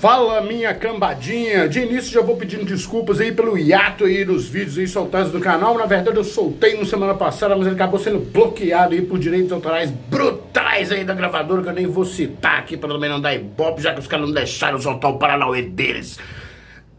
Fala minha cambadinha, de início já vou pedindo desculpas aí pelo hiato aí nos vídeos aí soltados do canal, na verdade eu soltei no semana passada, mas ele acabou sendo bloqueado aí por direitos autorais brutais aí da gravadora, que eu nem vou citar aqui pra também não dar ibope, já que os caras não deixaram soltar o Paranauê deles.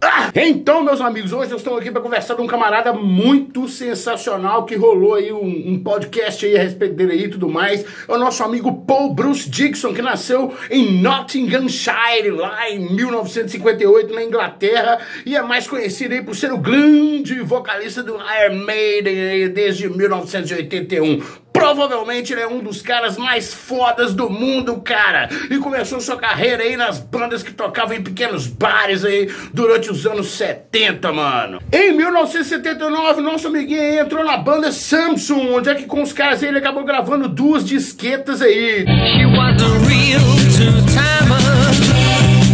Ah, então, meus amigos, hoje eu estou aqui para conversar com um camarada muito sensacional que rolou aí um, um, podcast aí a respeito dele e tudo mais. É o nosso amigo Paul Bruce Dixon, que nasceu em Nottinghamshire, lá em 1958, na Inglaterra, e é mais conhecido aí por ser o grande vocalista do Iron Maiden desde 1981 Provavelmente ele é um dos caras mais fodas do mundo, cara. E começou sua carreira aí nas bandas que tocavam em pequenos bares aí durante os anos 70, mano. Em 1979, nosso amiguinho entrou na banda Samsung, onde é que com os caras aí ele acabou gravando duas disquetas aí. She was a real two-timer.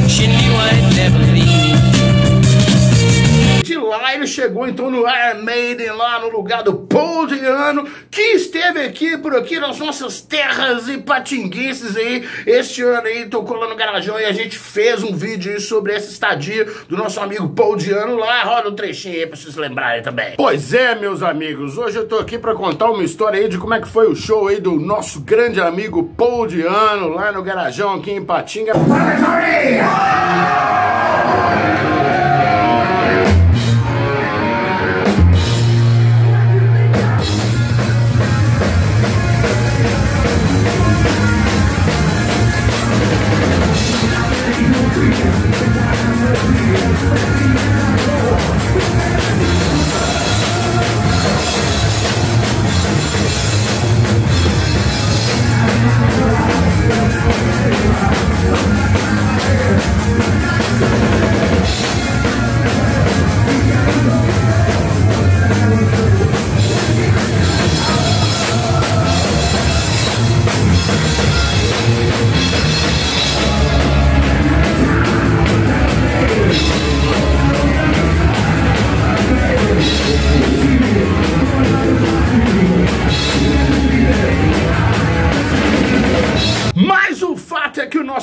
She knew I'd never lá ele chegou então no Iron Maiden, lá no lugar do Paul Diano, que esteve aqui por aqui nas nossas terras e patinguenses aí, este ano aí, tocou lá no Garajão e a gente fez um vídeo aí sobre essa estadia do nosso amigo Paul Diano lá, roda um trechinho aí pra vocês lembrarem também. Pois é, meus amigos, hoje eu tô aqui pra contar uma história aí de como é que foi o show aí do nosso grande amigo Paul Diano lá no Garajão aqui em Patinga. Yeah.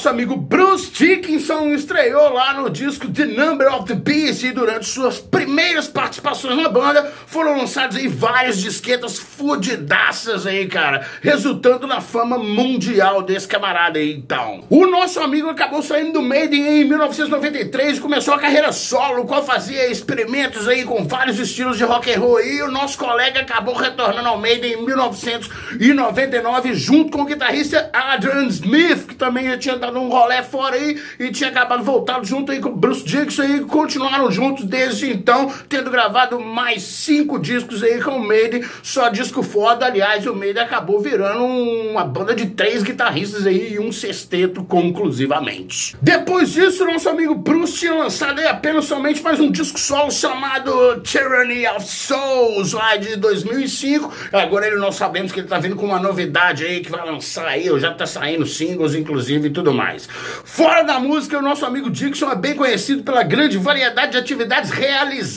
Nosso amigo Bruce Dickinson estreou lá no disco The Number of the Beast e durante suas primeiras participações na banda foram lançados aí várias disquetas fudidaças aí, cara, resultando na fama mundial desse camarada aí, então. O nosso amigo acabou saindo do Maiden em 1993 e começou a carreira solo, qual fazia experimentos aí com vários estilos de rock and roll e o nosso colega acabou retornando ao Maiden em 1999 junto com o guitarrista Adrian Smith, que também já tinha dado um rolé fora aí e tinha acabado voltado junto aí com o Bruce Dixon e continuaram juntos desde então, tendo gravado mais cinco discos aí com o Maiden, só disco foda, aliás, o Maiden acabou virando uma banda de três guitarristas aí e um sexteto conclusivamente. Depois disso, nosso amigo Bruce tinha lançado aí apenas somente mais um disco solo chamado Tyranny of Souls, lá de 2005, agora ele nós sabemos que ele tá vindo com uma novidade aí que vai lançar aí, já tá saindo singles inclusive e tudo mais. Fora da música, o nosso amigo Dixon é bem conhecido pela grande variedade de atividades realizadas,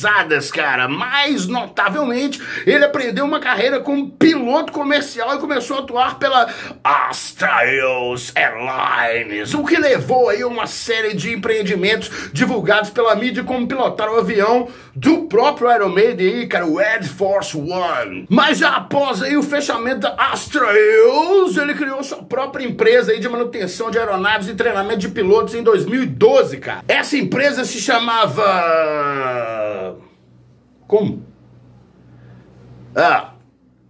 cara. Mais notavelmente, ele aprendeu uma carreira como piloto comercial e começou a atuar pela Astraeus Airlines, o que levou aí uma série de empreendimentos divulgados pela mídia como pilotar o avião do próprio Iron Maiden cara, o Air Force One. Mas já após aí o fechamento da Astraeus, ele criou sua própria empresa aí de manutenção de aeronaves e treinamento de pilotos em 2012, cara. Essa empresa se chamava. Como? Ah.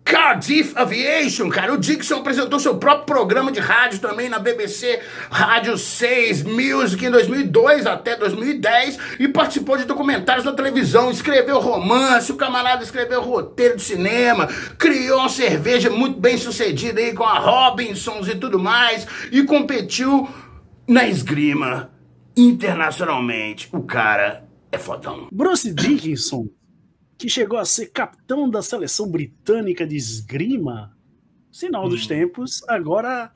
Cardiff Aviation, cara. O Dixon apresentou seu próprio programa de rádio também na BBC Rádio 6 Music em 2002 até 2010 e participou de documentários na televisão, escreveu romance, o camarada escreveu roteiro de cinema, criou uma cerveja muito bem sucedida aí com a Robinsons e tudo mais e competiu na esgrima internacionalmente. O cara é fodão. Bruce Dickinson, que chegou a ser capitão da seleção britânica de esgrima, sinal hum. dos tempos, agora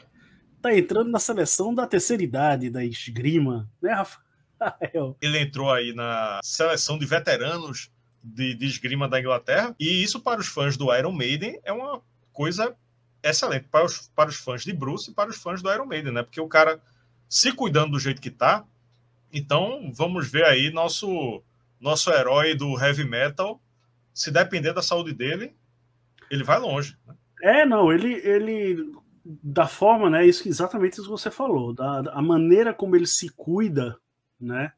tá entrando na seleção da terceira idade da esgrima, né, Rafael? Ele entrou aí na seleção de veteranos de, de esgrima da Inglaterra, e isso para os fãs do Iron Maiden é uma coisa excelente para os, para os fãs de Bruce e para os fãs do Iron Maiden, né? Porque o cara se cuidando do jeito que tá, Então, vamos ver aí nosso, nosso herói do heavy metal. Se depender da saúde dele, ele vai longe. Né? É, não, ele, ele da forma, né? Isso exatamente isso que você falou, da, a maneira como ele se cuida, né?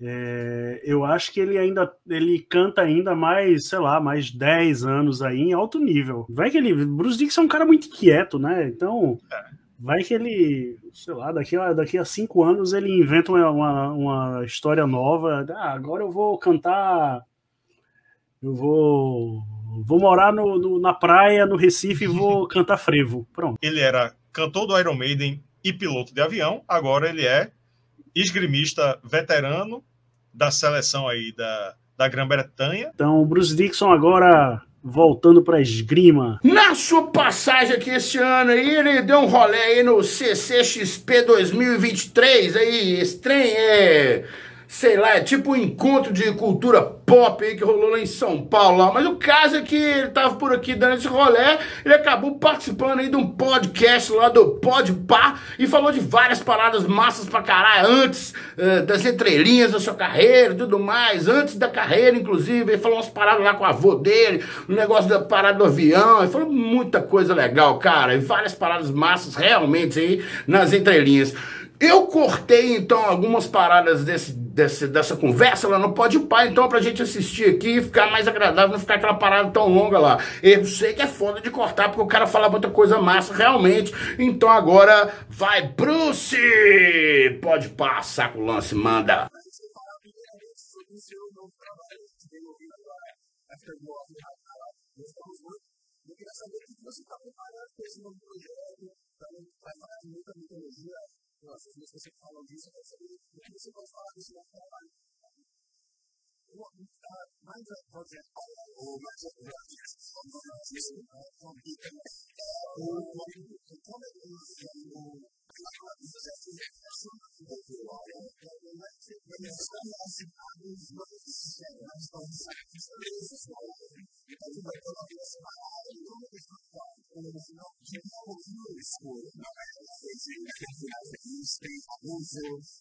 É, eu acho que ele ainda ele canta ainda mais, sei lá, mais 10 anos aí em alto nível. Vai que ele. Bruce Dixon é um cara muito inquieto, né? Então. É. Vai que ele, sei lá, daqui a, daqui a cinco anos ele inventa uma, uma, uma história nova. Ah, agora eu vou cantar. Eu vou. Vou morar no, no, na praia, no Recife, e vou cantar frevo. Pronto. Ele era cantor do Iron Maiden e piloto de avião. Agora ele é esgrimista veterano da seleção aí da, da Grã-Bretanha. Então, o Bruce Dixon agora voltando para esgrima. Na sua passagem aqui este ano aí, ele deu um rolê aí no CCXP 2023 aí, estranho, é sei lá, é tipo um encontro de cultura pop aí que rolou lá em São Paulo. Mas o caso é que ele tava por aqui dando esse rolê, ele acabou participando aí de um podcast lá do Podpah e falou de várias paradas massas pra caralho, antes uh, das entrelinhas da sua carreira e tudo mais, antes da carreira, inclusive. Ele falou umas paradas lá com o avô dele, o um negócio da parada do avião, ele falou muita coisa legal, cara, e várias paradas massas realmente aí nas entrelinhas. Eu cortei então algumas paradas desse, desse, dessa conversa lá no Pode Pai, então pra gente assistir aqui e ficar mais agradável, não ficar aquela parada tão longa lá. Eu sei que é foda de cortar porque o cara fala muita coisa massa realmente. Então agora vai Bruce! Pode passar com o lance, manda.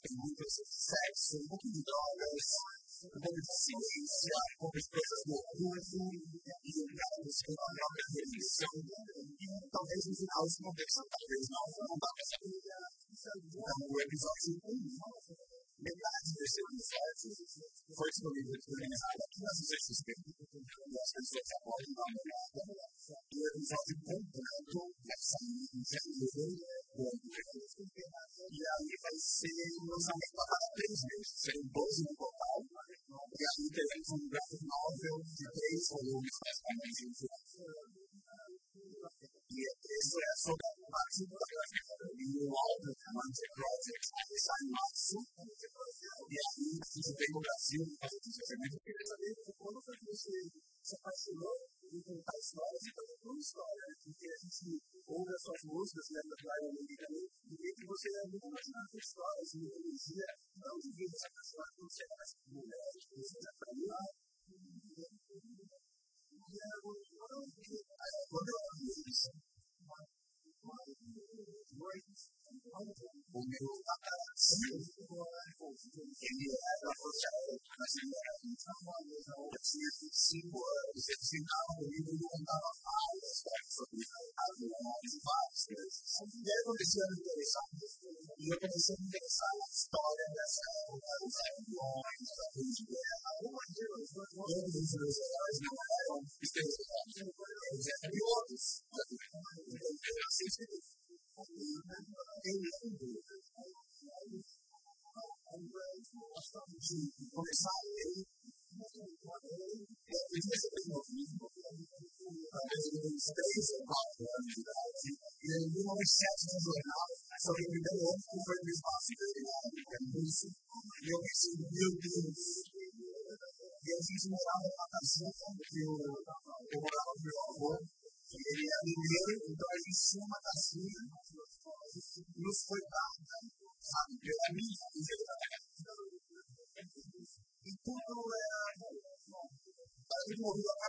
Tem muito sexo, um pouco de drogas, aí teremos um graphic novel de três volumes, basicamente, em E isso é sobre a parte da gráfica. E o álbum, Mantic Project, uns 3 ou 4 anos de idade, e manchete de um jornal sobre o primeiro homem que foi no espaço que era russo, e eu pensei, meu Deus, e a gente morava numa casinha que eu, eu morava com meu avô, ele é mineiro, então a gente tinha uma casinha nos foi dada, sabe, pela minha E tudo era. Era tudo movido a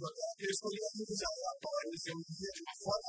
Eles poderiam aleatórios, a aparecer um dia de uma forma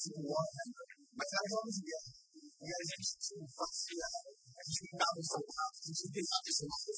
is even more than my family always together. You guys are just too fussy. I just think about this whole time.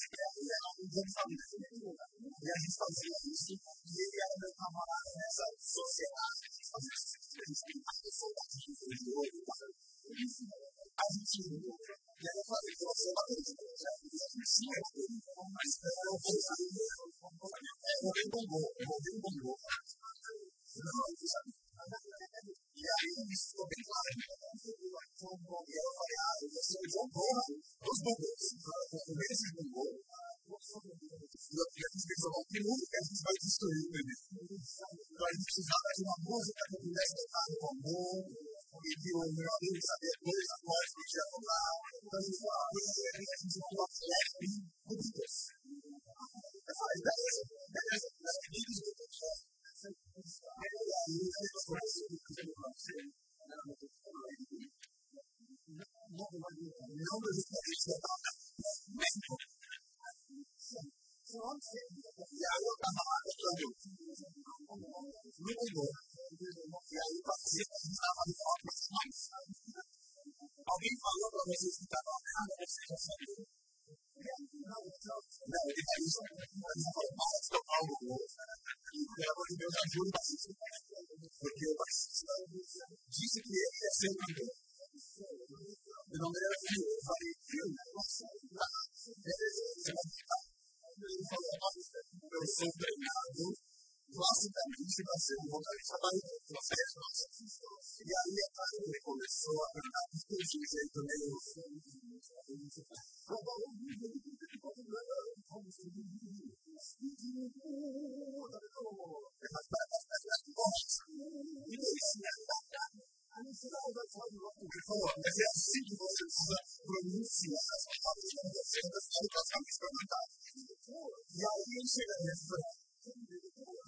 Não, ele faz não Ele falou, não de tocar Eu eu sou treinado Basta da motivazione vocalizzare il processo e aí a Tânia começou a cantar tudo de um jeito meio É assim que você precisa pronunciar as palavras que você está experimentando. E aí chega nesse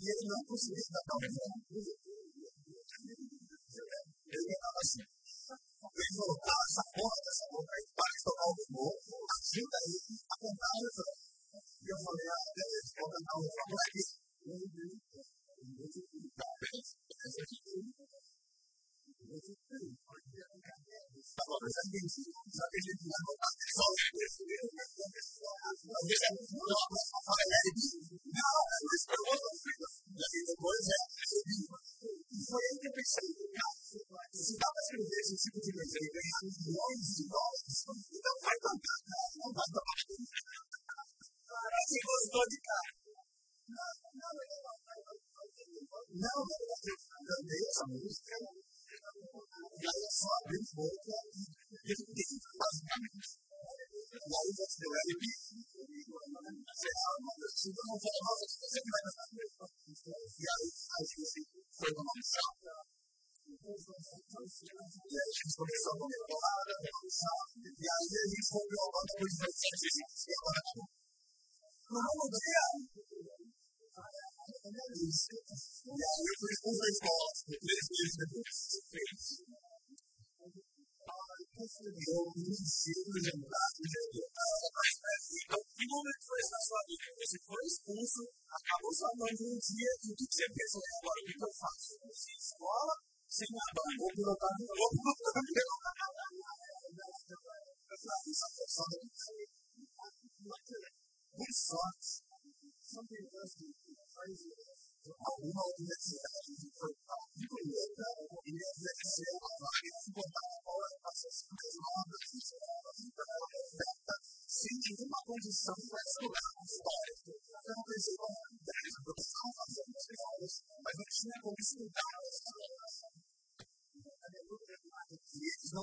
e ele não conseguia o refrão. Ele cantava assim. Falou, ah, essa porra dessa boca aí, para de tocar o rumor, ajuda ele a cantar o refrão. E eu falei, ah, beleza, vou cantar o refrão aqui. Tá, beleza, beleza aqui. Agora, já entendi. Já que a gente vai botar só o Talvez a gente não possa falar Não, é isso que eu vou fazer. E aí depois é E foi aí que eu pensei, cara, se dá para escrever esse tipo de coisa e ganhar milhões de dólares, então vai cantar, cara. Não vai tomar. Você gostou de cara. Não, não, não. Não, eu cantei essa música. E aí é só abrir boca e repetir, basicamente. E aí você deu LP, você se você não fala, nossa, você vai cantar. E aí a gente foi no nome e aí a gente começou a comer bolada, e aí a gente foi violando depois de 27 anos, e agora não. Não vamos ganhar. E aí eu fui expulso da escola, três meses depois eu ensino de andar, de Então, que momento foi essa sua vida? Você foi expulso, acabou sua mãe de um dia, e o que você pensou? Agora, o que eu faço? Sem escola, sem nada, vou pilotar de novo, vou pilotar de novo. Por sorte, alguma universidade de Picoleta e exerceu a vaga de botar fora as suas obras sem nenhuma condição para estudar história. Eu pensei como ideia de produção, fazendo as escolas, mas não tinha como estudar as. E eles não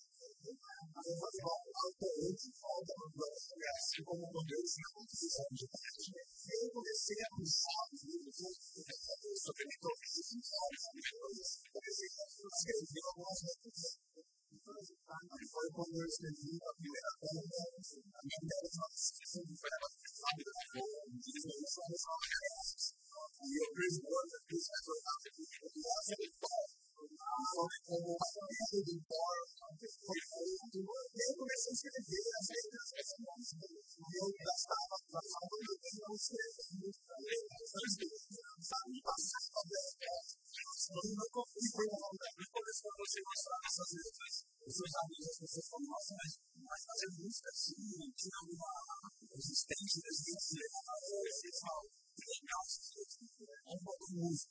que eu. Eu na que estava eu mas e que uma uma coisa que eu falei, eu estou de volta no assim como eu tinha composição de tarde, eu comecei a puxar os livros sobre mitologia, sobre coisas, comecei a escrever algumas letras. E foi quando eu escrevi a primeira conta, a minha ideia de uma descrição de foi a fábrica da cor, de resolução das reais. E eu fiz outra, fiz mais outra, e essa é sobre como a família do eu comecei a escrever as letras dessa música. Eu gastava, gastava meu tempo escrevendo letras sabe? Passava 10 peças. E foi uma vontade. Começou gostar dessas letras. Os seus amigos, as pessoas falam, nossa, mas, fazer música assim, tinha alguma resistência das letras. Vocês falam, que essas letras. É música.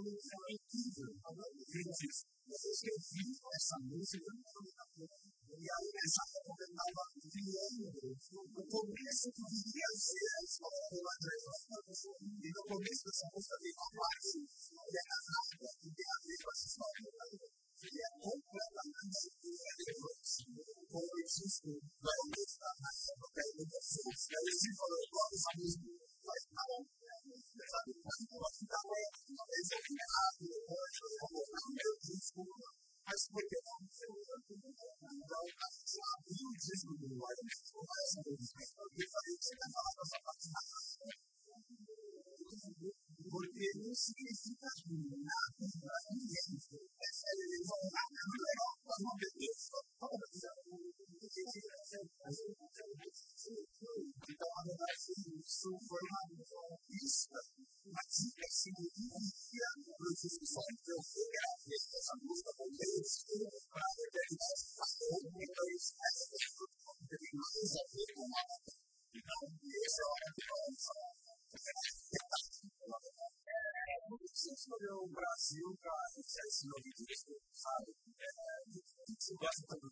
comunicação incrível. Gente, vocês que ouviram essa música, né?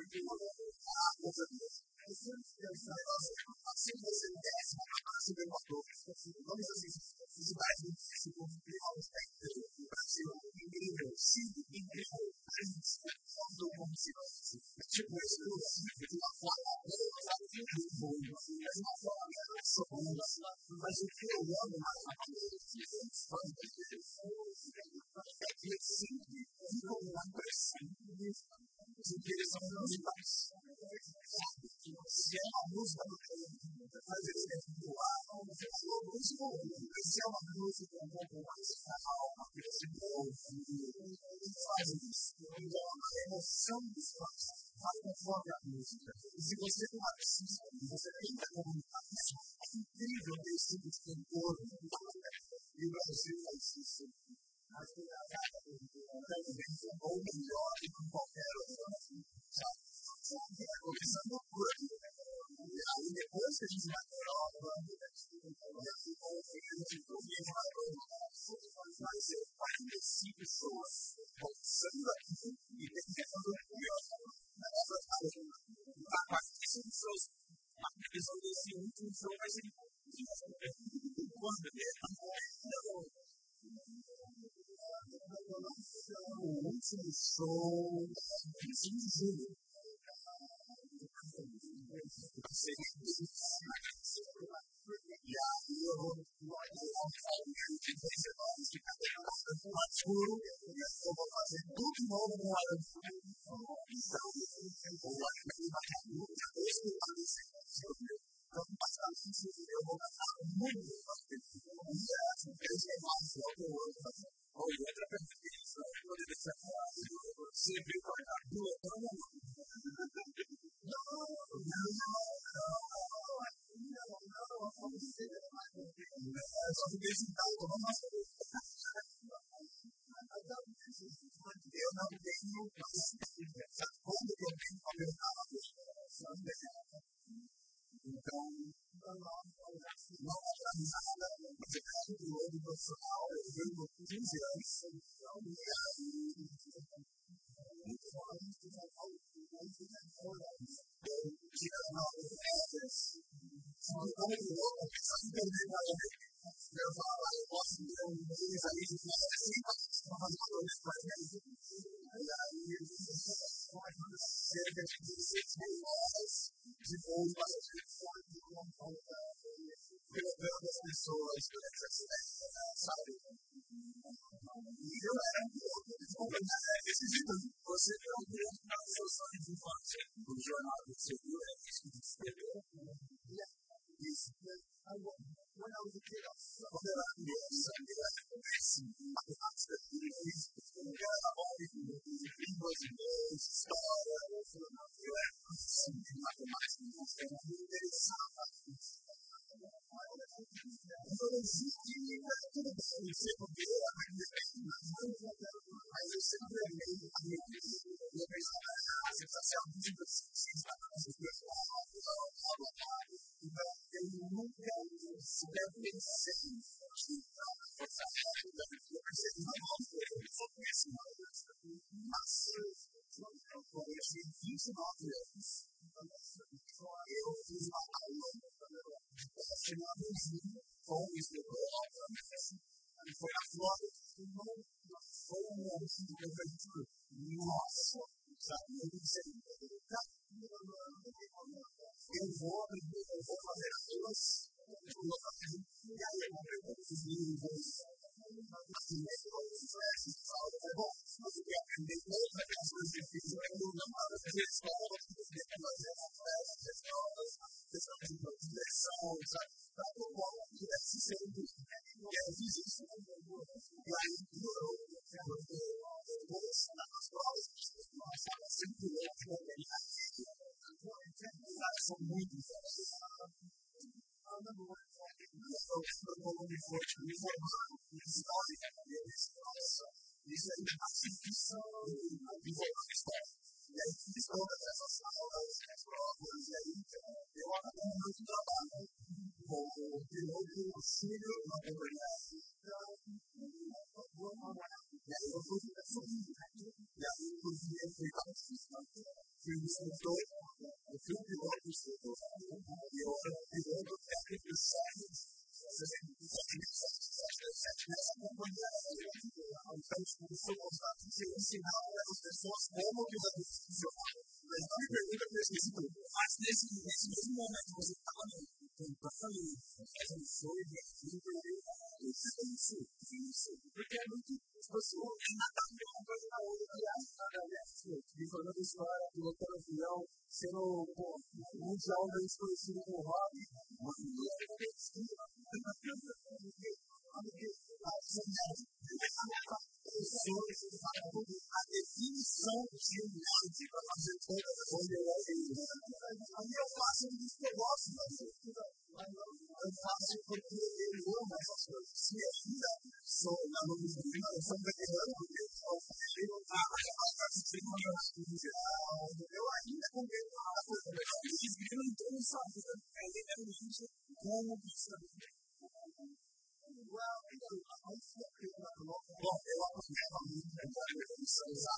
Porque a coisa se que desce uma classe de motor, vamos assim, se baseia se construir um espectro do Brasil incrível, sido incrível, a gente falta um como se fosse. Tipo, esse lugar, de uma forma, eu não sabia do mundo, mas uma forma que eu sou mundo, mas o que eu amo mais na maneira que eu falo, é que eu sinto uma pressão que eles são musicais. Se é uma música do mas eles têm que voar, falou músico, se é uma música um pouco mais calma, que eles envolvem, eles que isso. Então, a emoção dos fãs vai conforme a música. E se você é que artista, você tenta comunicar isso, é incrível ter esse tipo de cantor, see truth is that makes Yeah, mundial, menos conhecido como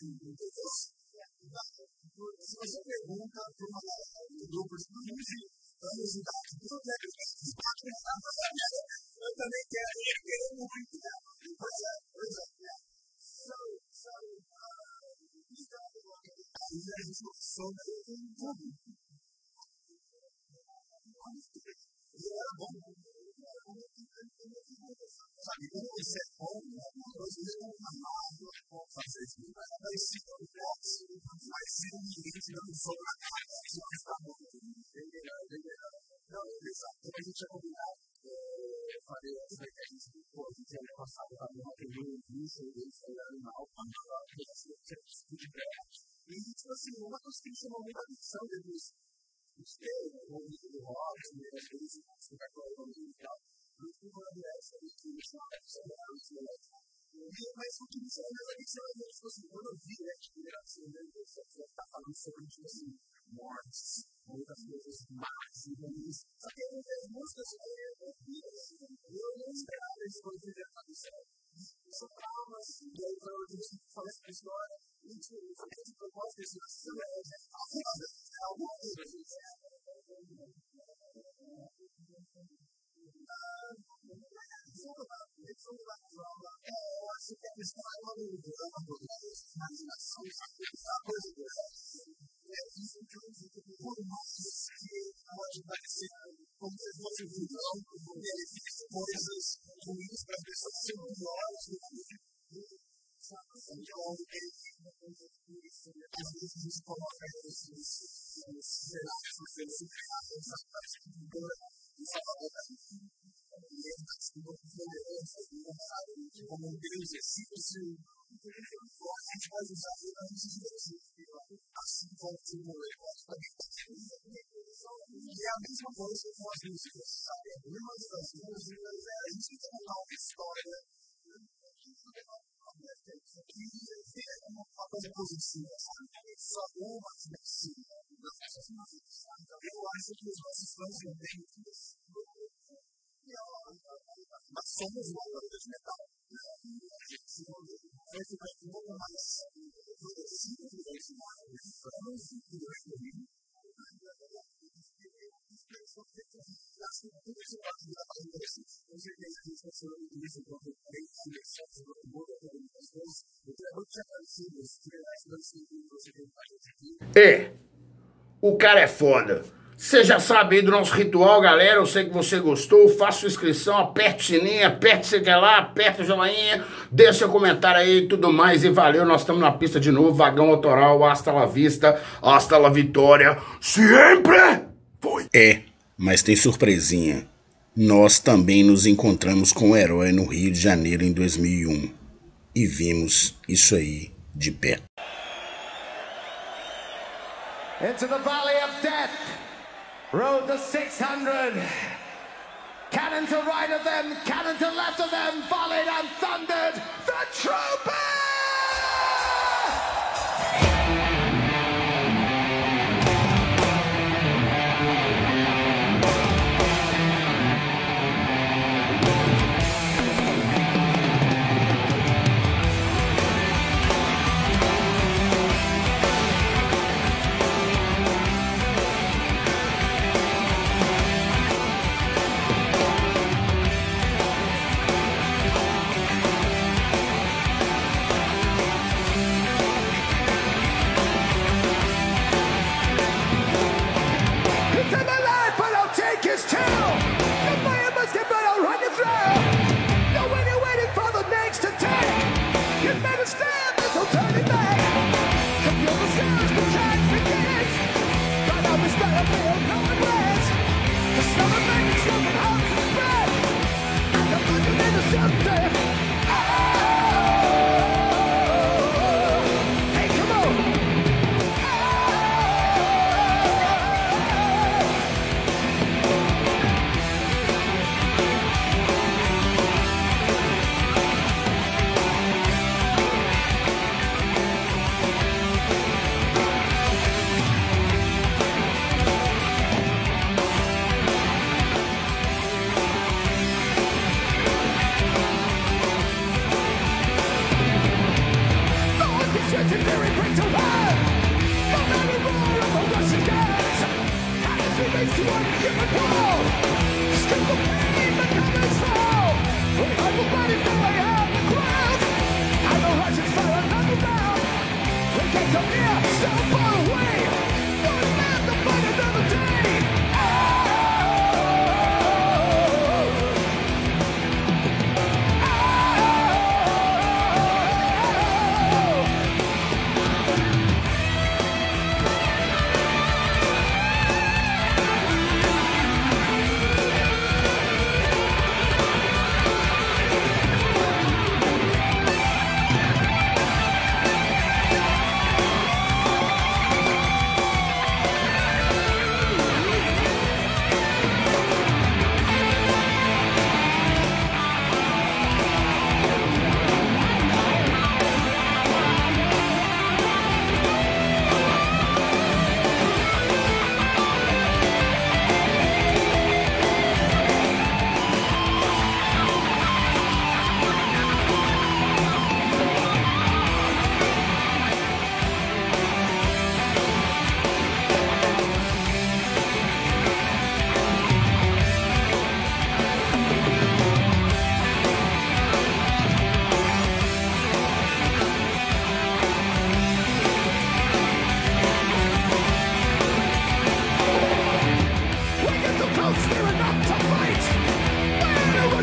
to the É, o cara é foda. Você já sabe aí do nosso ritual, galera. Eu sei que você gostou. Faça sua inscrição, aperte o sininho, aperte o que lá, aperte o joinha, deixa seu comentário aí e tudo mais. E valeu, nós estamos na pista de novo. Vagão autoral, hasta la vista, hasta la vitória. Sempre foi. É, mas tem surpresinha. Nós também nos encontramos com o herói no Rio de Janeiro em 2001 e vimos isso aí de perto. into the valley of death, rode the 600. Cannon to right of them, cannon to left of them, volleyed and thundered the troopers.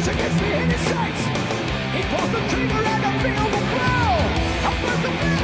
It's against the sights. He pulls the trigger and the field will blow. Up the.